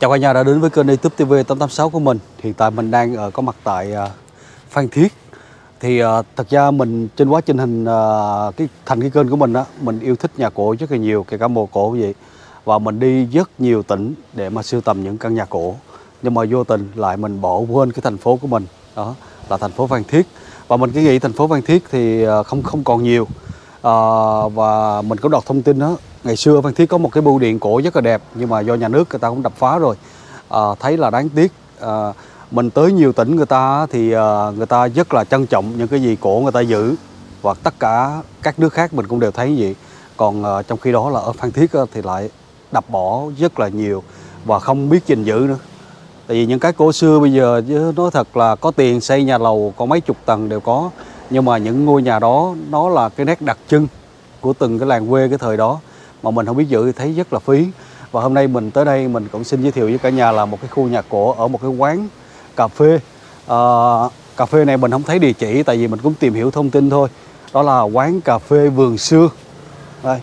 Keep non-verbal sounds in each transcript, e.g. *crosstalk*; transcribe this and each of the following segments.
Chào cả nhà đã đến với kênh YouTube TV 886 của mình. Hiện tại mình đang ở có mặt tại ờ, Phan Thiết. Thì uh, thật ra mình trên quá trình hình uh, cái thành cái kênh của mình á, mình yêu thích nhà cổ rất là nhiều, kể cả mồ cổ vậy. Và mình đi rất nhiều tỉnh để mà sưu tầm những căn nhà cổ. Nhưng mà vô tình lại mình bỏ quên cái thành phố của mình. Đó là thành phố Phan Thiết. Và mình cứ nghĩ thành phố Phan Thiết thì không không còn nhiều. Uh, và mình có đọc thông tin đó ngày xưa Phan Thiết có một cái bưu điện cổ rất là đẹp nhưng mà do nhà nước người ta cũng đập phá rồi. À, thấy là đáng tiếc. À, mình tới nhiều tỉnh người ta thì à, người ta rất là trân trọng những cái gì cổ người ta giữ và tất cả các nước khác mình cũng đều thấy như vậy. Còn à, trong khi đó là ở Phan Thiết thì lại đập bỏ rất là nhiều và không biết gìn giữ nữa. Tại vì những cái cổ xưa bây giờ chứ nói thật là có tiền xây nhà lầu có mấy chục tầng đều có nhưng mà những ngôi nhà đó nó là cái nét đặc trưng của từng cái làng quê cái thời đó mà mình không biết giữ thì thấy rất là phí. Và hôm nay mình tới đây mình cũng xin giới thiệu với cả nhà là một cái khu nhà cổ ở một cái quán cà phê. À, cà phê này mình không thấy địa chỉ tại vì mình cũng tìm hiểu thông tin thôi. Đó là quán cà phê vườn xưa. Đây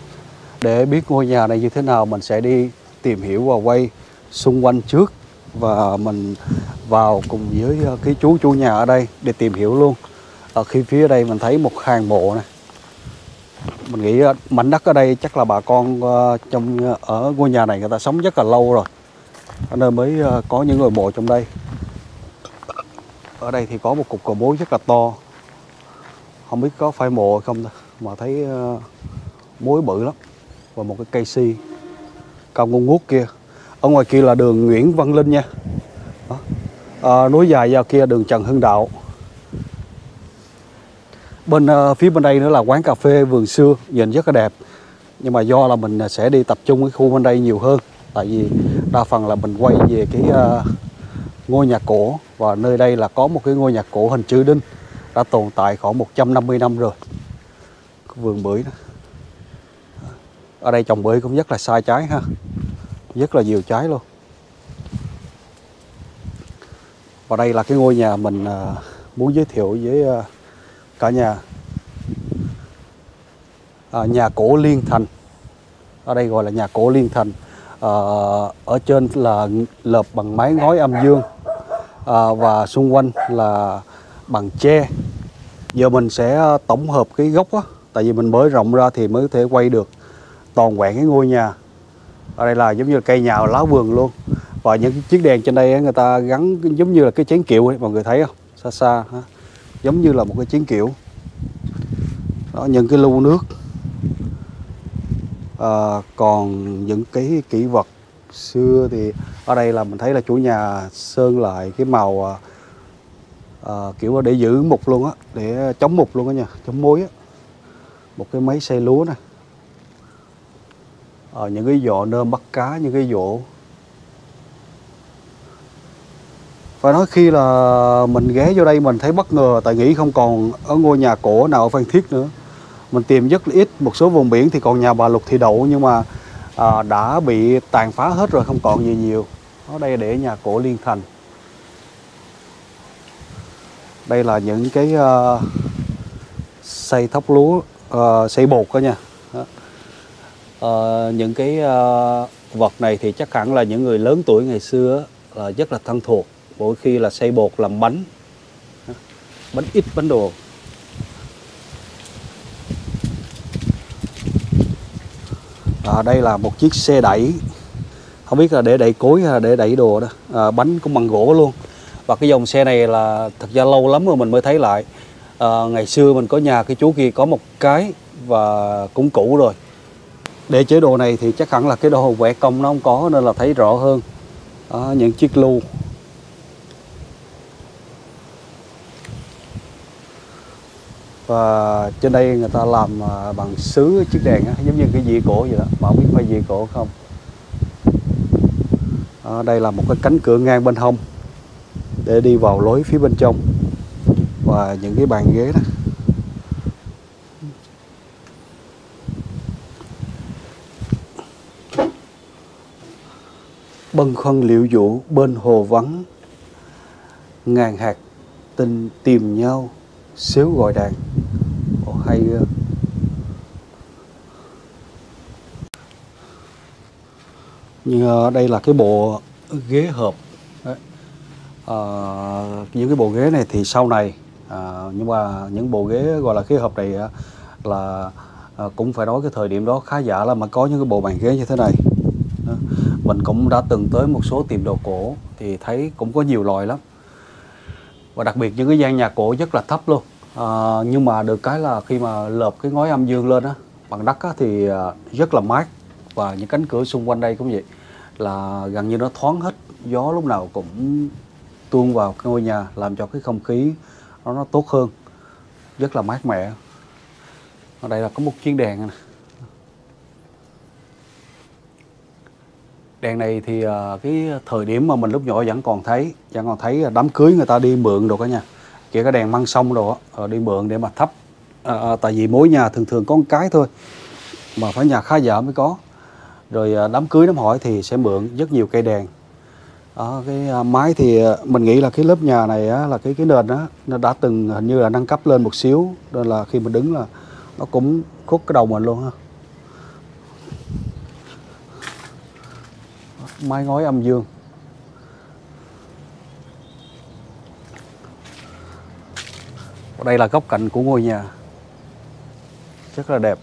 để biết ngôi nhà này như thế nào mình sẽ đi tìm hiểu và quay xung quanh trước. Và mình vào cùng với ờ, cái chú chủ nhà ở đây để tìm hiểu luôn. Ở khi phía đây mình thấy một hàng mộ này mình nghĩ mảnh đất ở đây chắc là bà con ờ, trong ờ, ở ngôi nhà này người ta sống rất là lâu rồi. Nên mới ờ, có những ngôi mộ trong đây. Ở đây thì có một cục cờ bối rất là to. Không biết có phải mộ không mà thấy mối bự lắm. Và một cái cây si cao ngu ngút kia. Ở ngoài kia là đường Nguyễn Văn Linh nha. Đó. Ờ, nối dài ra kia đường Trần Hưng Đạo bên ờ, phía bên đây nữa là quán cà phê vườn xưa, nhìn rất là đẹp. Nhưng mà do là mình ờ, sẽ đi tập trung cái khu bên đây nhiều hơn, tại vì đa phần là mình quay về cái ờ, ngôi nhà cổ. Và nơi đây là có một cái ngôi nhà cổ hình chữ đinh, đã tồn tại khoảng 150 năm rồi. Cái vườn bưởi đó. Ở đây trồng bưởi cũng rất là sai trái ha. Rất là nhiều trái luôn. Và đây là cái ngôi nhà mình muốn giới thiệu với cả nhà. À, nhà cổ Liên Thành. Ở đây gọi là nhà cổ Liên Thành. À, ở trên là lợp bằng mái ngói âm dương. À, và xung quanh là bằng tre. Giờ mình sẽ à, tổng hợp cái gốc á. Tại vì mình mới rộng ra thì mới có thể quay được toàn vẹn cái ngôi nhà. Ở đây là giống như là cây nhà lá vườn luôn. Và những chiếc đèn trên đây người ta gắn giống như là cái chén kiệu ấy mọi người thấy không? Xa xa ha giống như là một cái chiến kiểu. Đó những cái lưu nước. À, còn những cái kỹ vật xưa thì ở đây là mình thấy là chủ nhà sơn lại cái màu à, à, kiểu để giữ mục luôn á để chống mục luôn á nha chống mối á. Một cái máy xay lúa nè. À, những cái vỏ nơm bắt cá những cái vỗ phải nói khi là mình ghé vô đây mình thấy bất ngờ tại nghĩ không còn ở ngôi nhà cổ nào ở Phan Thiết nữa. Mình tìm rất ít một số vùng biển thì còn nhà bà Lục Thị Đậu nhưng mà à, đã bị tàn phá hết rồi không còn gì nhiều. Ở đây để nhà cổ Liên Thành. Đây là những cái uh, xây thóc lúa uh, xây bột đó nha. Đó. Uh, những cái uh, vật này thì chắc hẳn là những người lớn tuổi ngày xưa là rất là thân thuộc mỗi khi là xây bột làm bánh bánh ít bánh đồ. À, đây là một chiếc xe đẩy. Không biết là để đẩy cối hay là để đẩy đồ đó. À, bánh cũng bằng gỗ luôn. Và cái dòng xe này là thật ra lâu lắm rồi mình mới thấy lại. À, ngày xưa mình có nhà cái chú kia có một cái và cũng cũ rồi. Để chế độ này thì chắc hẳn là cái đồ vẽ công nó không có nên là thấy rõ hơn. À, những chiếc lưu và trên đây người ta làm à, bằng sứ chiếc đèn á, giống như cái dĩa cổ vậy đó. Mà không biết phải dĩa cổ không. À, đây là một cái cánh cửa ngang bên hông để đi vào lối phía bên trong. Và những cái bàn ghế đó. Bâng khuâng liệu dụ bên hồ vắng. Ngàn hạt tình tìm nhau xếu gọi đàn hay ghê. nhưng ờ, đây là cái bộ ghế hợp Đấy. À, những cái bộ ghế này thì sau này à, nhưng mà những bộ ghế gọi là ghế hợp này là à, cũng phải nói cái thời điểm đó khá giả là mà có những cái bộ bàn ghế như thế này Đó. mình cũng đã từng tới một số tiệm đồ cổ thì thấy cũng có nhiều loại lắm và đặc biệt những cái gian nhà cổ rất là thấp luôn à, nhưng mà được cái là khi mà lợp cái ngói âm dương lên á bằng đất á, thì ờ, rất là mát. Và những cánh cửa xung quanh đây cũng vậy là gần như nó thoáng hết. Gió lúc nào cũng tuôn vào cái ngôi nhà làm cho cái không khí nó nó tốt hơn. Rất là mát mẻ. Ở đây là có một chiếc đèn này. đèn này thì ờ, cái thời điểm mà mình lúc nhỏ vẫn còn thấy vẫn còn thấy đám cưới người ta đi mượn đồ cả nhà kể cả đèn măng sông đồ á, ờ, đi mượn để mà thắp. À, à, tại vì mỗi nhà thường thường có một cái thôi mà phải nhà khá giả mới có. Rồi à, đám cưới đám hỏi thì sẽ mượn rất nhiều cây đèn. À, cái à, mái thì mình nghĩ là cái lớp nhà này á, là cái cái nền á nó đã từng hình như là nâng cấp lên một xíu nên là khi mình đứng là nó cũng khúc cái đầu mình luôn ha. Mái ngói âm dương. Đây là góc cạnh của ngôi nhà. Rất là đẹp.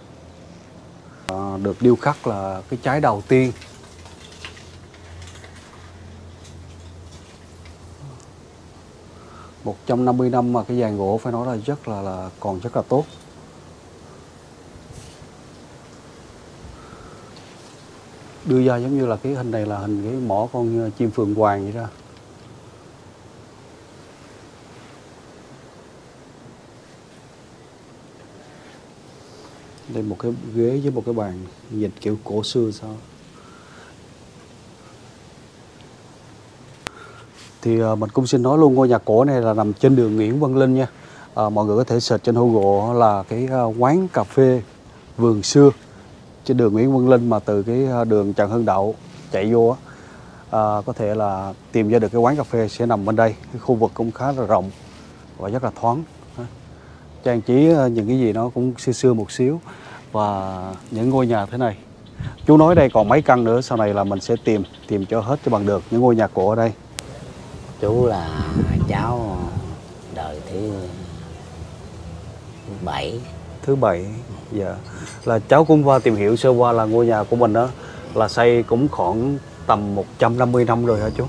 À, được điêu khắc là cái trái đầu tiên. Một trăm năm mươi năm mà cái dàn gỗ phải nói là rất là là còn rất là tốt. Đưa ra giống như là cái hình này là hình cái mỏ con chim phượng hoàng vậy đó. Đây một cái ghế với một cái bàn nhìn kiểu cổ xưa sao? Thì uh, mình cũng xin nói luôn ngôi nhà cổ này là nằm trên đường Nguyễn Văn Linh nha. À, mọi người có thể search trên Google là cái à, quán cà phê vườn xưa trên đường Nguyễn Văn Linh mà từ cái à, đường Trần Hưng Đạo chạy vô à, có thể là tìm ra được cái quán cà phê sẽ nằm bên đây cái khu vực cũng khá là rộng và rất là thoáng trang trí à, những cái gì nó cũng xưa xưa một xíu và những ngôi nhà thế này. Chú nói đây còn mấy căn nữa sau này là mình sẽ tìm tìm cho hết cho bằng được những ngôi nhà cổ ở đây. Chú là cháu đời thứ bảy. Thứ bảy dạ. Là cháu cũng qua tìm hiểu sơ qua là ngôi nhà của mình đó là xây cũng khoảng tầm 150 năm rồi hả chú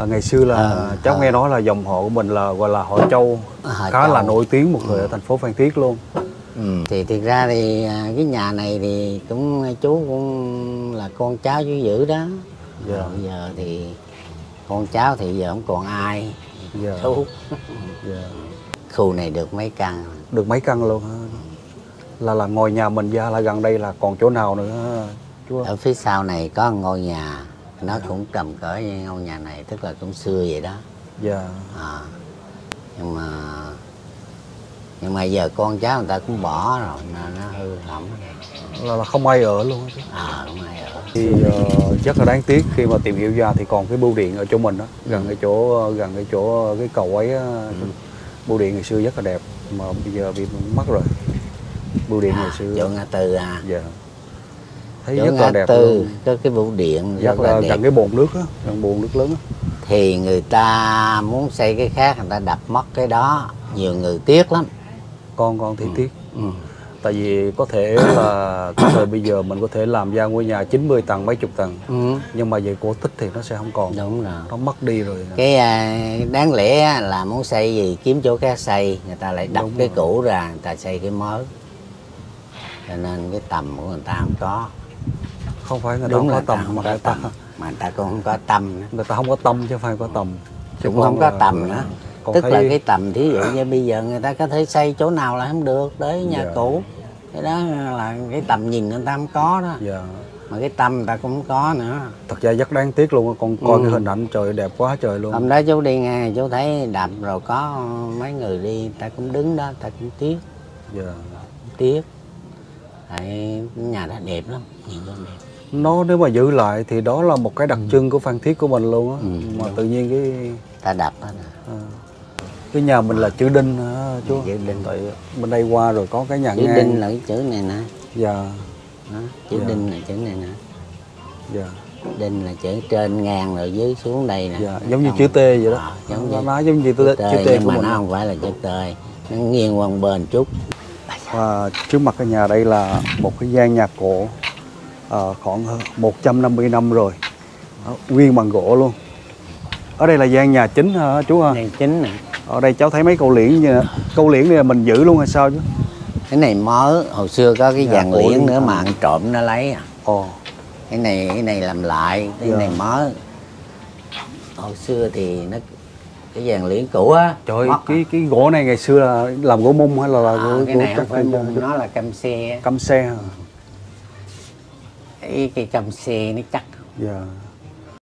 là ngày xưa là Ờ, cháu ờ. nghe nói là dòng họ của mình là gọi là họ Châu Họ khá là Châu. nổi tiếng một người ở thành phố Phan Thiết luôn ừ. thì thiệt ra thì à, cái nhà này thì cũng chú cũng là con cháu chú giữ đó Dạ. Rồi giờ thì con cháu thì giờ không còn ai Dạ. chú *laughs* Dạ. khu này được mấy căn được mấy căn luôn hả là là ngồi nhà mình ra là gần đây là còn chỗ nào nữa chú ở phía sau này có ngôi nhà nó cũng tầm cỡ như ngôi nhà này tức là cũng xưa vậy đó. Dạ. À, nhưng mà nhưng mà giờ con cháu người ta cũng bỏ rồi nên nó hư hỏng là, là không ai ở luôn à không ai ở. Thì ờ, rất là đáng tiếc khi mà tìm hiểu ra thì còn cái bưu điện ở chỗ mình đó gần cái chỗ gần cái chỗ cái cầu ấy á, bưu điện ngày xưa rất là đẹp mà bây giờ bị mất rồi. Bưu điện ngày xưa chỗ ngã tư à. Dạ thấy chỗ rất là đẹp tư luôn. có cái bưu điện rất rất là là đẹp. gần cái bồn nước á gần bồn nước lớn á. Thì người ta muốn xây cái khác người ta đập mất cái đó. Nhiều người tiếc lắm. Con con thì tiếc. Ừ. tại vì có thể là *coughs* thời bây giờ mình có thể làm ra ngôi nhà 90 tầng mấy chục tầng. Ừ. nhưng mà về cổ tích thì nó sẽ không còn. Đúng rồi. Nó mất đi rồi. Cái à, đáng lẽ là muốn xây gì kiếm chỗ khác xây người ta lại đập Đúng cái rồi. cũ ra người ta xây cái mới. Cho nên cái tầm của người ta không có không phải người ta đúng không có không mà có người ta mà người ta cũng không có tâm nữa. Người ta không có tâm chứ không phải có tầm. Chứ cũng không có là- tầm nữa. còn tức thấy- là cái tầm thí dụ như bây giờ người ta có thể xây chỗ nào là không được đấy nhà Dạ. cũ. Cái đó là cái tầm nhìn người ta không có đó. Dạ. Mà cái tâm người ta cũng không có nữa. Thật ra rất đáng tiếc luôn con coi Ừ. cái hình ảnh trời đẹp quá trời luôn. Hôm đó chú đi nghe chú thấy đập rồi có mấy người đi ta cũng đứng đó ta cũng tiếc. Dạ. tiếc. Tại nhà đó đẹp lắm nhìn cho đẹp nó nếu mà giữ lại thì đó là một cái đặc trưng của phan thiết của mình luôn á. Ừ. mà tự nhiên cái ta đập nè. À, cái nhà mình là chữ đinh hả chú. Chữ đinh. Tại bên đây qua rồi có cái nhà chữ ngang. Đinh là cái chữ này nè. Dạ. Đó, chữ Dạ. đinh là chữ này nè. Dạ. Đinh là chữ trên ngang rồi dưới xuống đây nè. Dạ, giống như chữ T vậy đó. À, giống nó như nói giống như chữ T, chữ T nhưng của mà mình. nó không phải là chữ tê nó nghiêng qua một bên chút. Và trước mặt cái nhà đây là một cái gian nhà cổ ờ, khoảng hơn 150 năm rồi. Đó, nguyên bằng gỗ luôn. Ở đây là gian nhà chính hả chú ha? Đây chính nè. Ở đây cháu thấy mấy câu liễn như câu liễn này là mình giữ luôn hay sao chứ? Cái này mới hồi xưa có cái Dạ, vàng cổ liễn nữa mà ăn trộm nó lấy à. ồ. Cái này cái này làm lại cái Dạ. này mới. Hồi xưa thì nó cái vàng liễn cũ á trời mất à. cái cái gỗ này ngày xưa là làm gỗ mung hay là, là À, gỗ, cái gỗ này không chắc phải mùng nó là cam xe. Căm xe hả cái cái cam xe nó chắc. Dạ.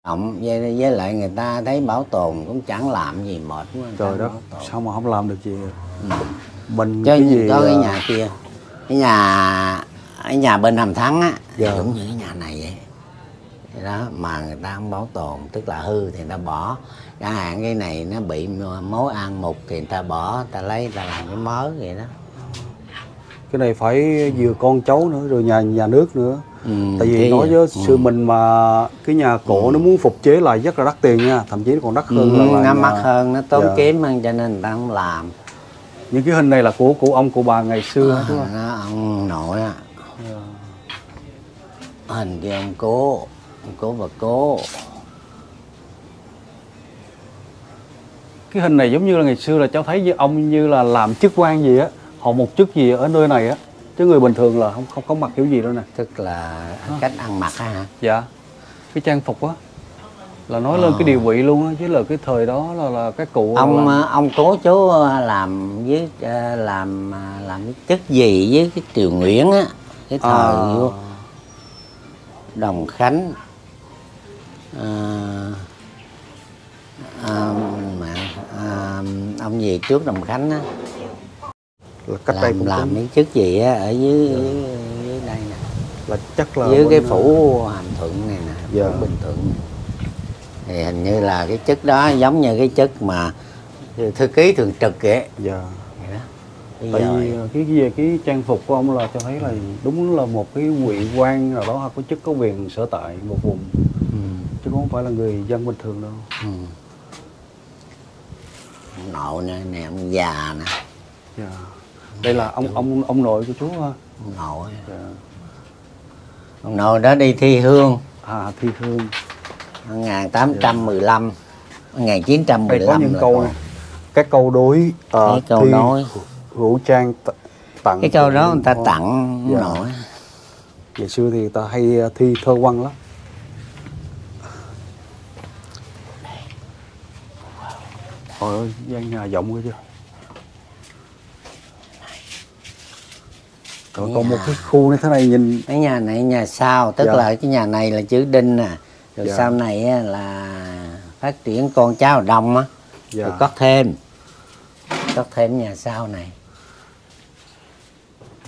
Động với, với lại người ta thấy bảo tồn cũng chẳng làm gì mệt quá trời đất sao mà không làm được gì Ừ. mình Chứ cái gì có cái à, nhà kia cái nhà cái nhà bên hàm thắng á Dạ. giống như cái nhà này vậy. Đó mà người ta không bảo tồn tức là hư thì người ta bỏ. Chẳng hạn cái này nó bị mối ăn mục thì người ta bỏ người ta lấy người ta làm cái mới vậy đó. Cái này phải vừa con cháu nữa rồi nhà nhà nước nữa ừ, tại vì nói với ừ. mình mà cái nhà cổ nó muốn phục chế lại rất là đắt tiền nha thậm chí còn đắt Ừ, hơn là, là nó mắc hơn nó tốn Dạ. kém hơn cho nên người ta không làm. Những cái hình này là của của ông của bà ngày xưa à, đúng không? nó ông nội á. Hình kia ông cố ông cố và cố. Cái hình này giống như là ngày xưa là cháu thấy như ông như là làm chức quan gì á họ một chức gì ở nơi này á chứ người bình thường là không không có mặc kiểu gì đâu nè. Tức là cách ăn mặc á hả? Dạ. Cái trang phục á là nói lên cái địa vị luôn á chứ là cái thời đó là là cái cụ ông là, ờ, ông cố chú ờ, làm với ờ, làm ờ, làm cái chức gì với cái triều nguyễn á cái thời à, vua đồng khánh. À, à, mà, à, ông gì trước đồng khánh á là cách đây làm cũng làm cái chức gì á ở dưới, dưới, dưới đây nè. Là chắc là dưới cái ờ, phủ hàm thuận này nè Dạ. phủ bình thuận này. thì hình như là cái chức đó giống như cái chức mà thư ký thường trực vậy. Dạ. Bây tại vì ờ, cái cái cái trang phục của ông là cho thấy là đúng là một cái vị quan nào đó có chức có quyền sở tại một vùng. Ừ, chứ không phải là người dân bình thường đâu. Ừ. ông nội nè nè ông già nè. Dạ. Đây là ông ông ông nội của chú ha? Ông nội. Dạ. ông nội đó đi thi hương. À thi hương. 1815 đây 1915 có những câu này các câu đối ờ, Cái câu thi đối. hữu trang tặng cái câu đó người ta Ờ, tặng ông Dạ. nội. Ngày xưa thì ta hay ờ, thi thơ văn lắm. Trời ơi, gian nhà rộng quá chưa Rồi còn một cái khu như thế này nhìn. Cái nhà này nhà sau. Tức Dạ. là cái nhà này là chữ đinh nè rồi Dạ. sau này là phát triển con cháu đông á. Dạ, rồi có thêm. Có thêm nhà sau này.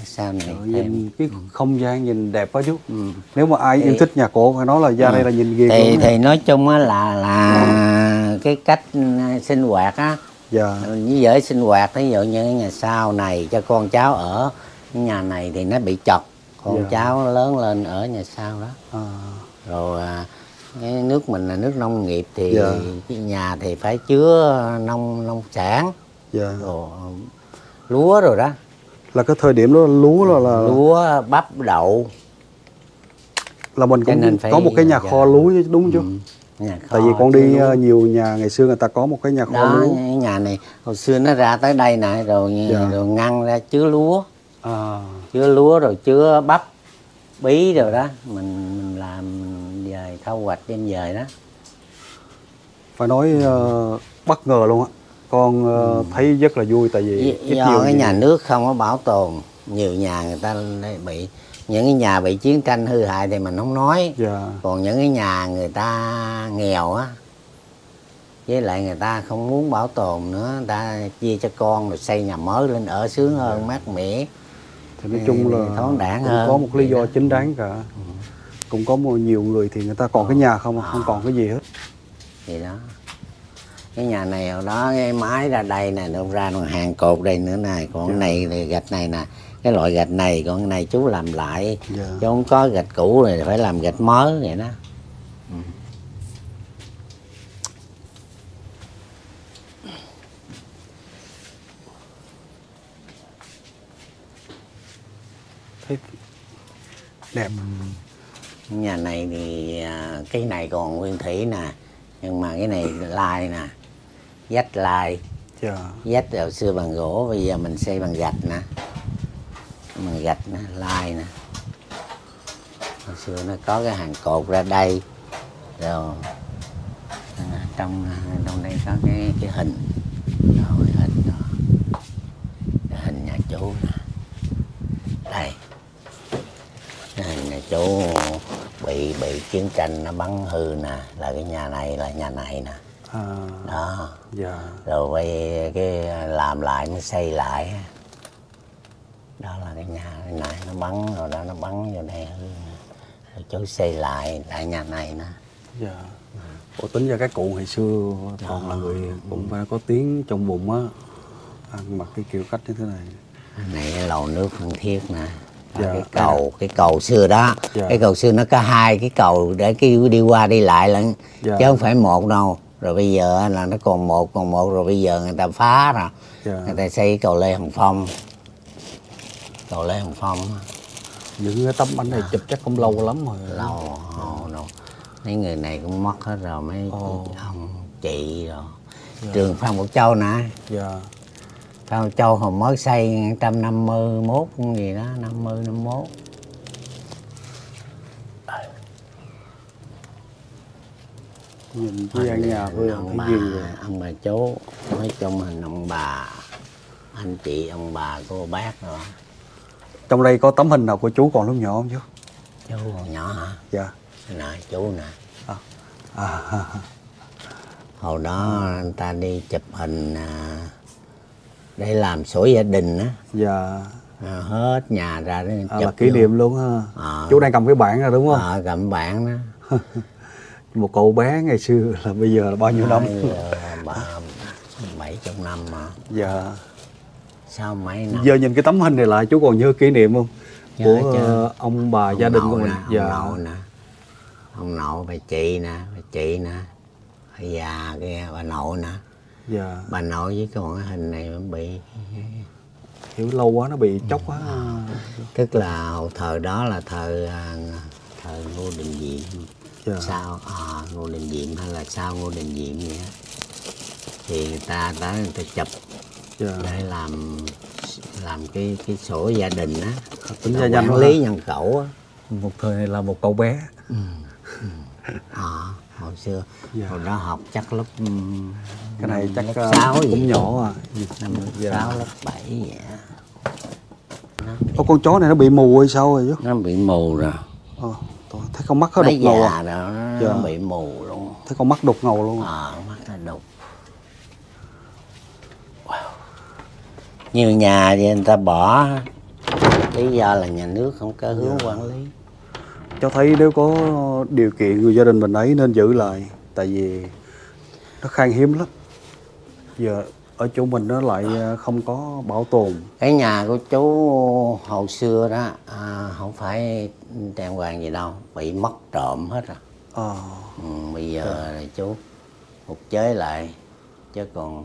Sau này Trời nhìn cái không gian nhìn đẹp quá chú. Ừ. Nếu mà ai yêu Thì- thích nhà cổ phải nói là ra đây là nhìn ghê thì thì nói chung á là là cái cách ừ, sinh hoạt á. Dạ, như giới sinh hoạt ví dụ như cái nhà sau này cho con cháu ở nhà này thì nó bị chọc con Dạ. cháu lớn lên ở nhà sau đó à, rồi à, cái nước mình là nước nông nghiệp thì Dạ. cái nhà thì phải chứa nông nông sản dạ. rồi lúa rồi đó Là cái thời điểm đó lúa là là, lúa bắp đậu là mình cũng nên phải- có một cái nhà dạ. kho lúa chứ, đúng Ừ, nhà Tại vì con đi lúa. ờ, nhiều nhà ngày xưa người ta có một cái nhà kho đó lúa nhà này hồi xưa nó ra tới đây nè rồi Dạ. rồi ngăn ra chứa lúa à, chứa lúa rồi chứa bắp bí rồi đó. Mình mình làm mình về thâu hoạch đem về đó. Phải nói ờ, bất ngờ luôn á. Con ờ, thấy rất là vui tại vì Ừ. do nhiều cái gì- nhà nước không có bảo tồn nhiều nhà người ta bị những cái nhà bị chiến tranh hư hại thì mình không nói. Dạ, còn những cái nhà người ta nghèo á với lại người ta không muốn bảo tồn nữa người ta chia cho con rồi xây nhà mới lên ở sướng hơn mát mẻ thì nói chung là thoáng đãng cũng hơn. có một lý do chính đáng cả. Cũng có một nhiều người thì người ta còn cái nhà không, à, không còn cái gì hết. Vậy đó. Cái nhà này hồi đó cái mái ra đây nè nó ra còn hàng cột đây nữa này còn cái này thì gạch này nè cái loại gạch này còn cái này chú làm lại. Dạ. chứ không có gạch cũ này phải làm gạch mới vậy đó thấy đẹp. Nhà này thì à, cái này còn nguyên thủy nè nhưng mà cái này lai nè. Dách lai. Dạ. Dách hồi xưa bằng gỗ bây giờ mình xây bằng gạch nè. Bằng gạch nè lai nè. Hồi xưa nó có cái hàng cột ra đây. Rồi à, trong trong đây có cái cái hình. Rồi hình đó cái hình nhà chú nè đây cái hình nhà chú bị chiến tranh nó bắn hư nè là cái nhà này là nhà này nè. À, đó. dạ. Rồi quay cái làm lại mới xây lại. Đó là cái nhà cái này nó bắn rồi đó nó bắn vô đây. Hư rồi chú xây lại lại nhà này nè. Dạ. Ủa, tính ra các cụ ngày xưa toàn là người cũng phải có tiếng trong vùng á ăn mặc cái kiểu cách như thế này. Này cái lầu nước phan thiết nè Dạ, cái cầu cái cầu xưa đó. Dạ. cái cầu xưa nó có hai cái cầu để cái đi qua đi lại lận Dạ. chứ không phải một đâu. Rồi bây giờ là nó còn một còn một rồi bây giờ người ta phá rồi. Dạ. người ta xây cầu lê hồng phong. Cầu lê hồng phong những cái tấm ảnh này chụp chắc cũng lâu lắm rồi. Lâu lâu đâu mấy người này cũng mất hết rồi mấy ông chị rồi. Trường phan bộc châu nè. Dạ bộc châu hồi mới xây trăm năm mươi mốt gì đó năm mươi năm mốt. Nhìn cái gian nhà với ông cái bà gì rồi ông bà chú nói chung hình ông bà anh chị ông bà cô bác rồi. Trong đây có tấm hình nào của chú còn lúc nhỏ không chú? Chú còn nhỏ hả? Dạ. Nè chú nè. À, hồi đó người ta đi chụp hình à, để làm sổ gia đình á. Dạ. À, hết nhà ra để à, chụp là kỷ niệm luôn ha. Ờ. chú đang cầm cái bảng ra đúng không? Ờ, cầm bạn đó. *laughs* Một cậu bé ngày xưa là bây giờ là bao nhiêu năm? Bảy chục năm mà. Dạ. Sao mấy năm? Giờ nhìn cái tấm hình này lại chú còn nhớ kỷ niệm không? Nhớ của chứ. ờ, ông bà gia đình Ông của mình. nè, dạ. ông nội nè. Ông nội bà chị nè bà chị nè. Bà già kia bà nội nè dạ. Bà nội với còn cái hình này cũng bị hiểu lâu quá nó bị chóc quá. Tức là hồi thời đó là thời à, thời ngô đình diệm. Dạ. Sao à, ngô đình diệm hay là sao ngô đình diệm vậy á. Thì người ta tới người ta chụp dạ. để làm làm cái cái sổ gia đình á. Tính Là gia danh quản quá lý nhân khẩu á. Một thời là một cậu bé. À, *laughs* hồi xưa Dạ. hồi đó học chắc lớp ừm, cái này chắc lớp ờ, sáu cũng gì nhỏ à năm lớp Dạ. sáu lớp bảy vậy. Ô, con chó này nó bị mù hay sao rồi chú nó bị mù rồi ờ, tôi thấy con mắt nó đục ngầu già à rồi nó, Dạ. bị mù luôn thấy con mắt đục ngầu luôn à. ờ mắt nó đục nhiều nhà thì người ta bỏ lý do là nhà nước không có hướng Dạ. quản lý cháu thấy nếu có điều kiện người gia đình mình ấy nên giữ lại tại vì nó khan hiếm lắm. Giờ ở chỗ mình nó lại ờ, không có bảo tồn. Cái nhà của chú hồi xưa đó à, không phải đàng hoàng gì đâu bị mất trộm hết rồi. Ờ, ừ, bây giờ là chú phục chế lại chứ còn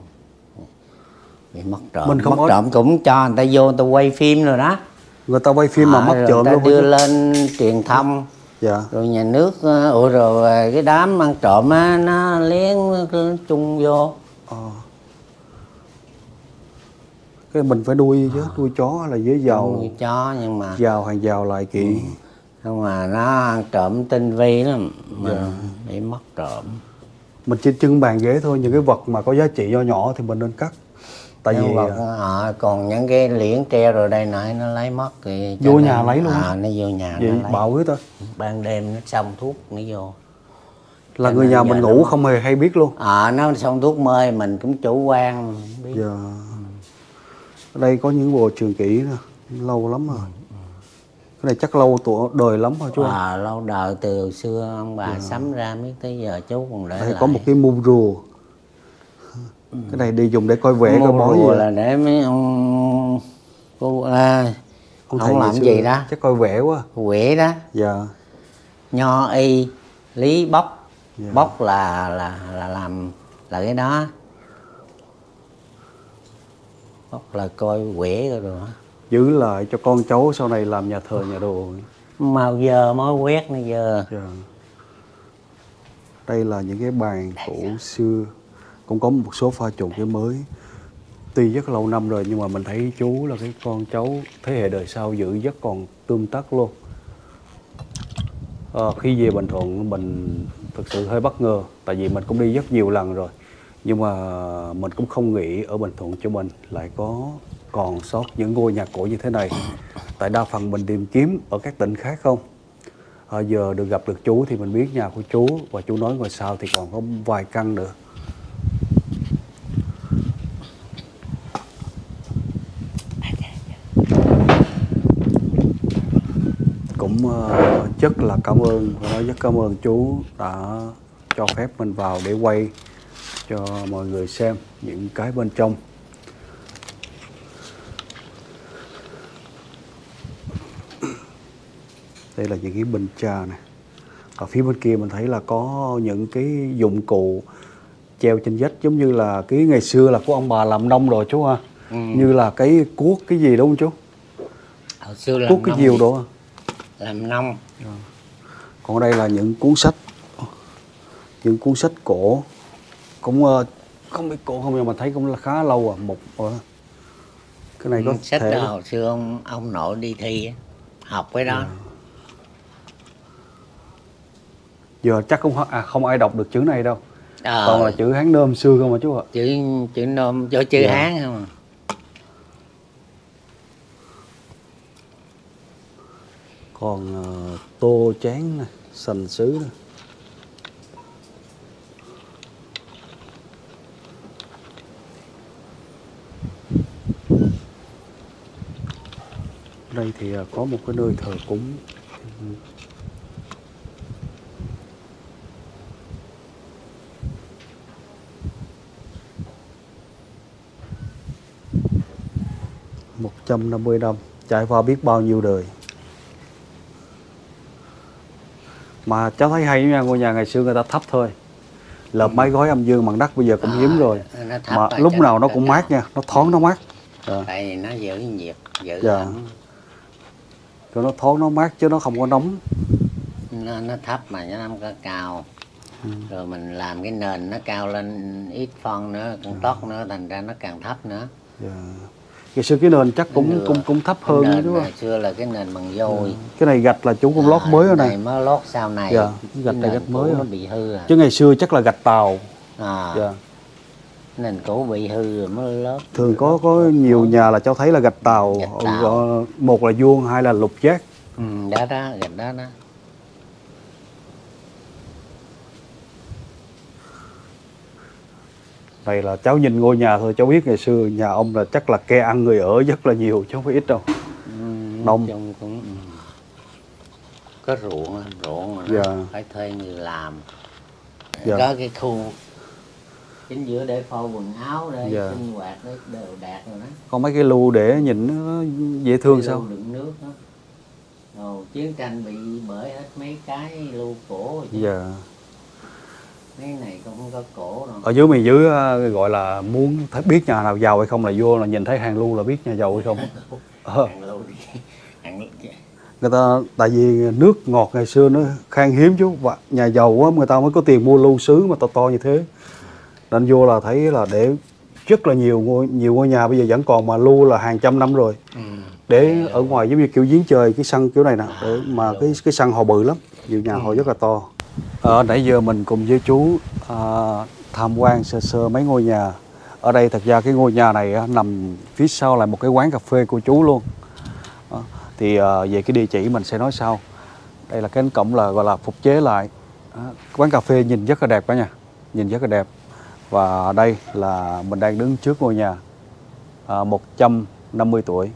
bị mất trộm. Mình không mất có- trộm cũng cho người ta vô người ta quay phim rồi đó người ta quay phim mà À, mất rồi trộm luôn đưa lên truyền thông. Dạ. Rồi nhà nước ờ, ủa rồi ờ, cái đám ăn trộm á nó lén chung vô. Ờ. cái mình phải nuôi chứ nuôi chó là dưới giàu nuôi chó nhưng mà giàu hàng giàu lại kỹ nhưng mà nó ăn trộm tinh vi lắm mà Dạ. bị mất trộm. Mình chỉ trưng bàn ghế thôi những cái vật mà có giá trị nho nhỏ thì mình nên cắt tại Nhưng vì mà họ còn những cái liễn treo rồi đây nãy nó lấy mất thì Vô nên- nhà lấy luôn à, nó vô nhà vậy nó lấy. bảo với ta. Ban đêm nó xông thuốc nó vô. Là Cho người nhà mình nó ngủ mất. không hề hay biết luôn. À nó xông thuốc mê mình cũng chủ quan biết. Giờ ở đây có những bộ trường kỷ nè lâu lắm rồi. Cái này chắc lâu tuổi đời lắm rồi chú à, lâu đời từ xưa ông bà sắm ra biết tới giờ chú còn để đây lại có một cái mum rùa cái này đi dùng để coi vẽ coi bói gì là để mấy ông cô à, Ông ngày làm xưa gì đó. chắc coi vẽ quá. Quỷ đó. Dạ. Nho y lý bóc. Dạ. bóc là là là làm là cái đó. Hoặc là coi quẻ rồi đó. Giữ lại cho con cháu sau này làm nhà thờ nhà đồ. Mau giờ mới quét nữa giờ. Dạ. Đây là những cái bàn cổ xưa cũng có một số pha trộn cái mới. Tuy rất lâu năm rồi nhưng mà mình thấy chú là cái con cháu thế hệ đời sau giữ rất còn tươm tác luôn. À, khi về Bình Thuận mình thực sự hơi bất ngờ tại vì mình cũng đi rất nhiều lần rồi. Nhưng mà mình cũng không nghĩ ở Bình Thuận cho mình lại có còn sót những ngôi nhà cổ như thế này. Tại đa phần mình tìm kiếm ở các tỉnh khác không? À, giờ được gặp được chú thì mình biết nhà của chú và chú nói ngoài sau thì còn có vài căn nữa. Cũng ờ, rất là cảm ơn và nói rất cảm ơn chú đã cho phép mình vào để quay cho mọi người xem những cái bên trong. Đây là những cái bình trà này ở phía bên kia mình thấy là có những cái dụng cụ treo trên vách giống như là cái ngày xưa là của ông bà làm nông rồi chú ha. Ừ. như là cái cuốc cái gì đúng không chú? Hồi xưa làm cuốc cái diều đó à? Làm nông. Còn ở đây là những cuốn sách những cuốn sách cổ. Cũng ờ, không biết cổ không nhưng mà thấy cũng là khá lâu à một ờ, cái này có Ừ, sách thể đó hồi xưa ông ông nội đi thi học cái đó. Giờ chắc cũng à, không ai đọc được chữ này đâu. Ờ, còn là chữ hán nôm xưa không mà chú ạ. Chữ chữ nôm cho chữ Dạ. hán không à. Còn ờ, tô chén này sành sứ này đây thì ờ, có một cái nơi thờ cúng. Một trăm năm mươi năm, trải qua biết bao nhiêu đời. Mà cháu thấy hay nha ngôi nhà ngày xưa người ta thấp thôi. Lợp mái gói âm dương bằng đất bây giờ cũng hiếm rồi. À, nó thấp mà ở lúc nào nó cũng mát nha nó thoáng nó mát. Dạ. tại vì nó giữ nhiệt giữ Dạ. ẩm. Cho nó thoáng nó mát chứ nó không có nóng. Nó, nó thấp mà nó không có cao. Ừ. rồi mình làm cái nền nó cao lên ít phân nữa càng tót nữa thành ra nó càng thấp nữa. Dạ. Ngày xưa cái nền chắc cũng Nửa. cũng cũng thấp Cái hơn nền đúng không? ngày xưa là cái nền bằng vôi cái này gạch là chú cũng lót À, mới ở này này mới lót sau này. Dạ, Cái gạch này nền gạch mới nó bị hư à, chứ ngày xưa chắc là gạch tàu. À. Dạ. nền cũ bị hư rồi mới lót. Thường có có nhiều nhà là cháu thấy là gạch tàu, Gạch tàu. Ờ, một là vuông hai là lục giác. Ừ, đó đó gạch đó đó này là cháu nhìn ngôi nhà thôi cháu biết ngày xưa nhà ông là chắc là ke ăn người ở rất là nhiều chứ không phải ít đâu Ừ, Nông. chung cũng ừ. có ruộng ruộng mà Dạ. nó phải thuê người làm Dạ. có cái khu chính giữa để phô quần áo để Dạ. sinh hoạt để đều đạt rồi đó có mấy cái lu để nhìn nó dễ thương Cái sao đựng nước đó Ồ, chiến tranh bị bởi hết mấy cái lu cổ rồi chứ. dạ mấy này không có cổ đâu. Ở dưới miền dưới gọi là muốn thấy biết nhà nào giàu hay không là vô là nhìn thấy hàng lu là biết nhà giàu hay không. *laughs* Ờ, hàng lu đi *laughs* hàng người ta tại vì nước ngọt ngày xưa nó khan hiếm chú và nhà giàu á người ta mới có tiền mua lu sứ mà to to như thế. Nên vô là thấy là để rất là nhiều ngôi nhiều ngôi nhà bây giờ vẫn còn mà lu là hàng trăm năm rồi. Ừ. để ở ngoài giống như kiểu giếng trời cái sân kiểu này nè để mà cái cái sân họ bự lắm nhiều nhà họ rất là to ờ, nãy giờ mình cùng với chú à, tham quan sơ sơ mấy ngôi nhà ở đây thật ra cái ngôi nhà này á, nằm phía sau là một cái quán cà phê của chú luôn Đó. thì à, về cái địa chỉ mình sẽ nói sau đây là cái cổng là gọi là phục chế lại Đó. quán cà phê nhìn rất là đẹp cả nhà nhìn rất là đẹp và đây là mình đang đứng trước ngôi nhà à, 150 tuổi